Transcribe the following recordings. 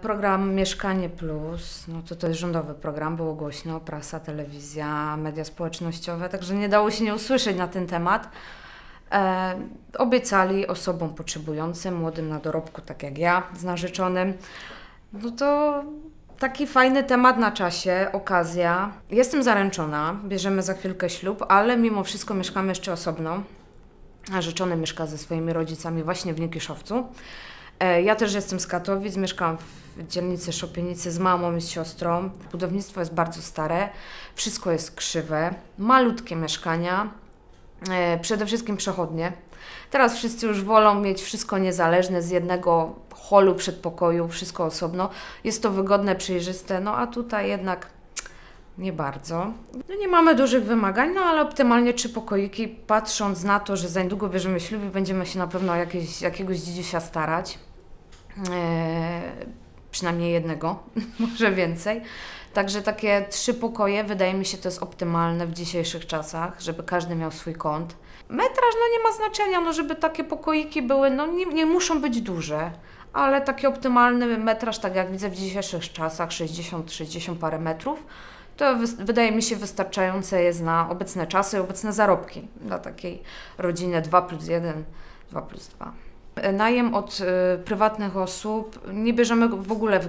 Program Mieszkanie Plus, no to to jest rządowy program, było głośno, prasa, telewizja, media społecznościowe, także nie dało się nie usłyszeć na ten temat. E, obiecali osobom potrzebującym, młodym na dorobku, tak jak ja, z narzeczonym. No to taki fajny temat na czasie, okazja. Jestem zaręczona, bierzemy za chwilkę ślub, ale mimo wszystko mieszkamy jeszcze osobno. Narzeczony mieszka ze swoimi rodzicami właśnie w Niekiszowcu. E, ja też jestem z Katowic, mieszkam w dzielnicy Szopienicy z mamą i z siostrą. Budownictwo jest bardzo stare, wszystko jest krzywe, malutkie mieszkania, e, przede wszystkim przechodnie. Teraz wszyscy już wolą mieć wszystko niezależne z jednego holu przedpokoju, wszystko osobno. Jest to wygodne, przejrzyste, no a tutaj jednak nie bardzo. No nie mamy dużych wymagań, no ale optymalnie trzy pokoiki, patrząc na to, że za niedługo bierzemy ślub i będziemy się na pewno jakieś, jakiegoś dziedzisia starać. Eee, przynajmniej jednego, może więcej. Także takie trzy pokoje, wydaje mi się, to jest optymalne w dzisiejszych czasach, żeby każdy miał swój kąt. Metraż, no nie ma znaczenia, no żeby takie pokoiki były, no nie, nie muszą być duże, ale taki optymalny metraż, tak jak widzę w dzisiejszych czasach, 60-60 parę metrów, to wydaje mi się wystarczające jest na obecne czasy, obecne zarobki dla takiej rodziny 2 plus 1, 2 plus 2. Najem od y, prywatnych osób nie bierzemy w ogóle y,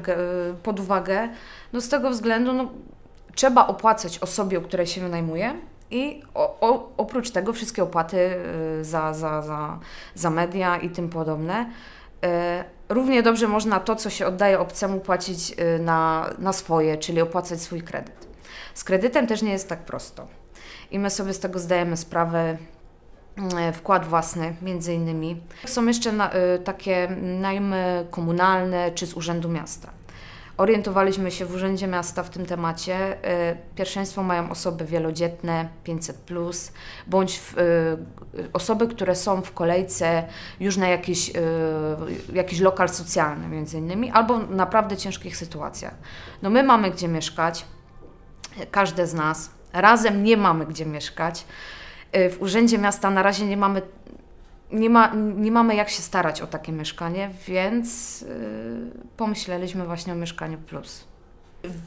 pod uwagę, no z tego względu no, trzeba opłacać osobie, u której się wynajmuje i o, o, oprócz tego wszystkie opłaty y, za, za, za, za media i tym podobne. Równie dobrze można to, co się oddaje obcemu, płacić na, na swoje, czyli opłacać swój kredyt. Z kredytem też nie jest tak prosto. I my sobie z tego zdajemy sprawę E, wkład własny między innymi. Są jeszcze na, y, takie najmy komunalne czy z Urzędu Miasta. Orientowaliśmy się w Urzędzie Miasta w tym temacie. Y, pierwszeństwo mają osoby wielodzietne 500, bądź w, osoby, które są w kolejce już na jakiś, jakiś lokal socjalny, między innymi, albo w naprawdę ciężkich sytuacjach. No my mamy gdzie mieszkać, każde z nas. Razem nie mamy gdzie mieszkać. Y, w Urzędzie Miasta na razie nie mamy, nie ma, nie mamy jak się starać o takie mieszkanie, więc yy, pomyśleliśmy właśnie o Mieszkaniu Plus.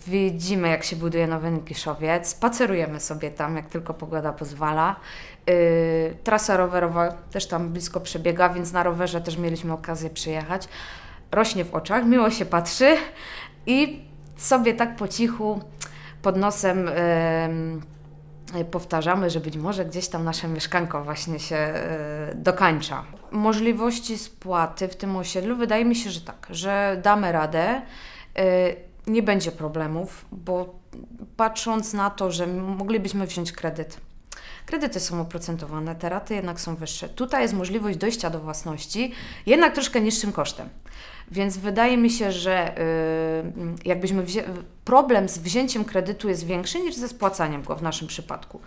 Widzimy, jak się buduje Nowy Nikiszowiec, spacerujemy sobie tam, jak tylko pogoda pozwala. Yy, trasa rowerowa też tam blisko przebiega, więc na rowerze też mieliśmy okazję przyjechać. Rośnie w oczach, miło się patrzy i sobie tak po cichu pod nosem yy, powtarzamy, że być może gdzieś tam nasze mieszkanko właśnie się e, dokańcza. Możliwości spłaty w tym osiedlu wydaje mi się, że tak, że damy radę. E, nie będzie problemów, bo patrząc na to, że moglibyśmy wziąć kredyt. Kredyty są oprocentowane, te raty jednak są wyższe. Tutaj jest możliwość dojścia do własności, jednak troszkę niższym kosztem. Więc wydaje mi się, że yy, jakbyśmy problem z wzięciem kredytu jest większy niż ze spłacaniem go w naszym przypadku.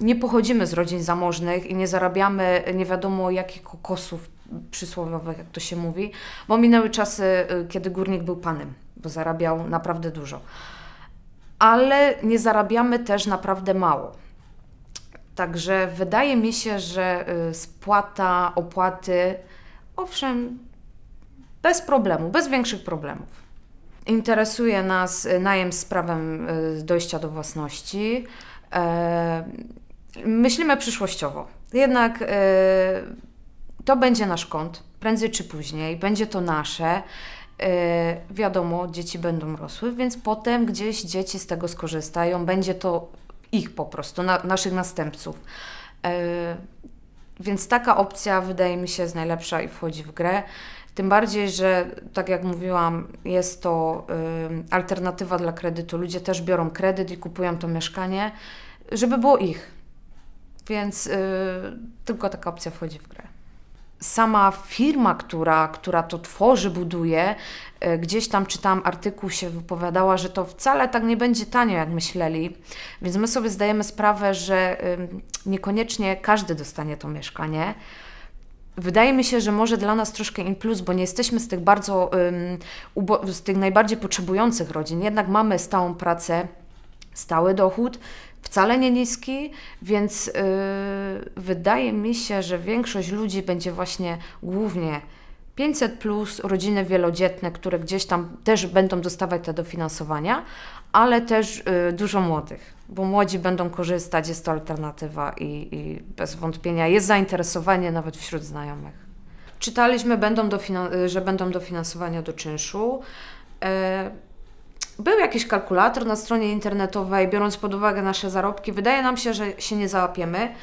Nie pochodzimy z rodzin zamożnych i nie zarabiamy nie wiadomo jakich kokosów przysłowiowych, jak to się mówi, bo minęły czasy, yy, kiedy górnik był panem, bo zarabiał naprawdę dużo. Ale nie zarabiamy też naprawdę mało. Także wydaje mi się, że yy, spłata opłaty, owszem, bez problemu, bez większych problemów. Interesuje nas y, najem z prawem y, dojścia do własności. E, myślimy przyszłościowo. Jednak to będzie nasz kąt, prędzej czy później, będzie to nasze. E, wiadomo, dzieci będą rosły, więc potem gdzieś dzieci z tego skorzystają, będzie to ich po prostu, na, naszych następców. Więc taka opcja wydaje mi się jest najlepsza i wchodzi w grę. Tym bardziej, że tak jak mówiłam, jest to y, alternatywa dla kredytu. Ludzie też biorą kredyt i kupują to mieszkanie, żeby było ich. Więc y, tylko taka opcja wchodzi w grę. Sama firma, która, która to tworzy, buduje, y, gdzieś tam czytałam artykuł, się wypowiadała, że to wcale tak nie będzie tanio, jak myśleli. Więc my sobie zdajemy sprawę, że niekoniecznie każdy dostanie to mieszkanie Wydaje mi się, że może dla nas troszkę in plus, bo nie jesteśmy z tych bardzo, z tych najbardziej potrzebujących rodzin. Jednak mamy stałą pracę, stały dochód, wcale nie niski, więc yy, wydaje mi się, że większość ludzi będzie właśnie głównie 500 plus rodziny wielodzietne, które gdzieś tam też będą dostawać te dofinansowania, ale też y, dużo młodych, bo młodzi będą korzystać, jest to alternatywa i, i bez wątpienia jest zainteresowanie nawet wśród znajomych. Czytaliśmy, będą że będą dofinansowania do czynszu. E, był jakiś kalkulator na stronie internetowej, biorąc pod uwagę nasze zarobki. Wydaje nam się, że się nie załapiemy.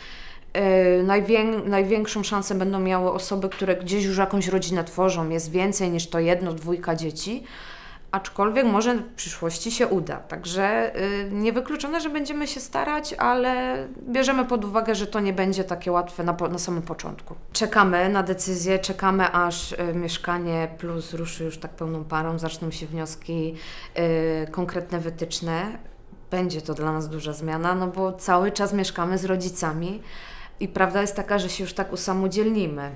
Najwię największą szansę będą miały osoby, które gdzieś już jakąś rodzinę tworzą, jest więcej niż to jedno, dwójka dzieci, aczkolwiek może w przyszłości się uda. Także yy, niewykluczone, że będziemy się starać, ale bierzemy pod uwagę, że to nie będzie takie łatwe na, na samym początku. Czekamy na decyzję, czekamy aż yy, mieszkanie plus ruszy już tak pełną parą, zaczną się wnioski, y, konkretne wytyczne. Będzie to dla nas duża zmiana, no bo cały czas mieszkamy z rodzicami. I prawda jest taka, że się już tak usamodzielnimy.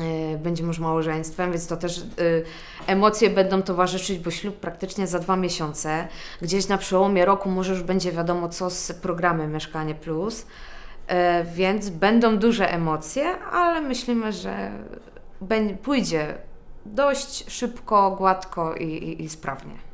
E, będziemy już małżeństwem, więc to też y, emocje będą towarzyszyć, bo ślub praktycznie za dwa miesiące. Gdzieś na przełomie roku może już będzie wiadomo, co z programem Mieszkanie Plus. E, więc będą duże emocje, ale myślimy, że pójdzie dość szybko, gładko i, i, i sprawnie.